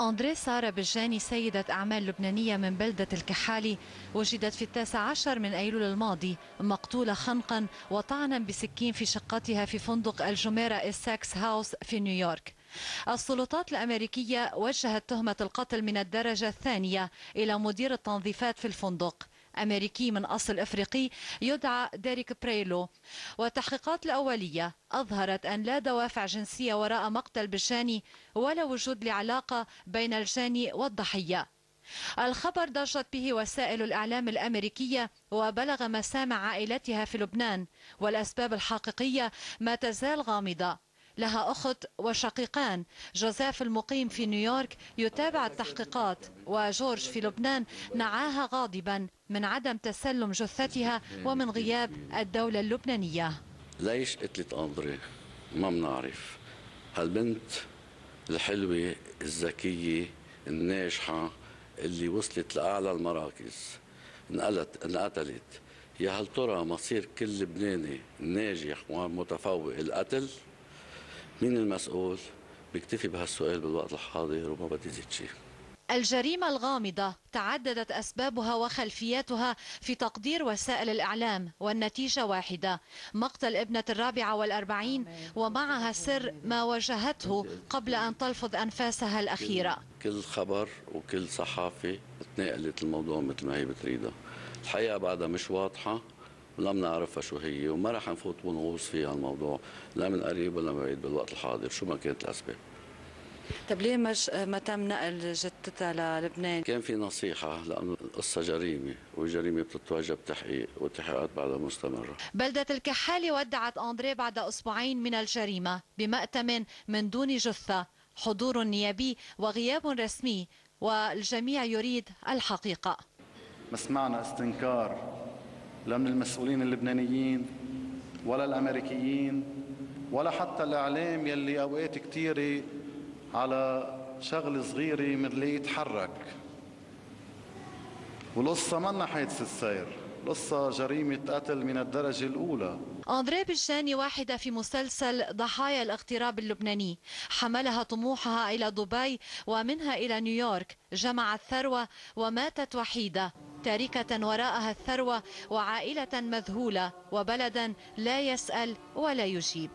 أندري سارة بجاني سيدة أعمال لبنانية من بلدة الكحالي. وجدت في التاسع عشر من أيلول الماضي مقتولة خنقا وطعنا بسكين في شقتها في فندق الجميرة الساكس هاوس في نيويورك. السلطات الأمريكية وجهت تهمة القتل من الدرجة الثانية إلى مدير التنظيفات في الفندق. أمريكي من أصل إفريقي يدعى ديريك بريلو. والتحقيقات الأولية أظهرت أن لا دوافع جنسية وراء مقتل بجاني ولا وجود لعلاقة بين الجاني والضحية. الخبر ضجت به وسائل الإعلام الأمريكية وبلغ مسامع عائلتها في لبنان. والأسباب الحقيقية ما تزال غامضة. لها أخت وشقيقان. جوزيف المقيم في نيويورك يتابع التحقيقات وجورج في لبنان نعاها غاضبا من عدم تسلم جثتها ومن غياب الدولة اللبنانية. ليش قتلت أندري؟ ما بنعرف. هالبنت الحلوة الذكية الناجحة اللي وصلت لأعلى المراكز انقلت انقتلت. يا هل ترى مصير كل لبناني ناجح ومتفوق القتل؟ مين المسؤول؟ بكتفي بهالسؤال بالوقت الحاضر وما بدي زيد شيء. الجريمة الغامضة تعددت أسبابها وخلفياتها في تقدير وسائل الإعلام والنتيجة واحدة مقتل ابنة الرابعة والأربعين ومعها سر ما واجهته قبل أن تلفظ أنفاسها الأخيرة. كل خبر وكل صحافة تناقلت الموضوع مثل ما هي بتريدها الحقيقة بعدها مش واضحة. ولا بنعرفها شو هي وما رح نفوت ونغوص فيها الموضوع لا من قريب ولا من بعيد بالوقت الحاضر. شو ما كانت الأسباب. طب ليه مش ما تم نقل جثتها للبنان؟ كان في نصيحة لأنه القصة جريمة والجريمة بتتوجب تحقيق والتحقيقات بعدها مستمرة. بلدة الكحالي ودعت أندري بعد أسبوعين من الجريمة بمأتم من دون جثة. حضور نيابي وغياب رسمي والجميع يريد الحقيقة. ما سمعنا استنكار. لا من المسؤولين اللبنانيين ولا الأمريكيين ولا حتى الإعلام يلي أوقات كثيره على شغلة صغيرة من اللي يتحرك. والقصة منا حادث السير قصة جريمة قتل من الدرجة الأولى. أندري بجاني واحدة في مسلسل ضحايا الاغتراب اللبناني. حملها طموحها إلى دبي ومنها إلى نيويورك. جمعت ثروة وماتت وحيدة. تاركة وراءها الثروة وعائلة مذهولة وبلدا لا يسأل ولا يجيب.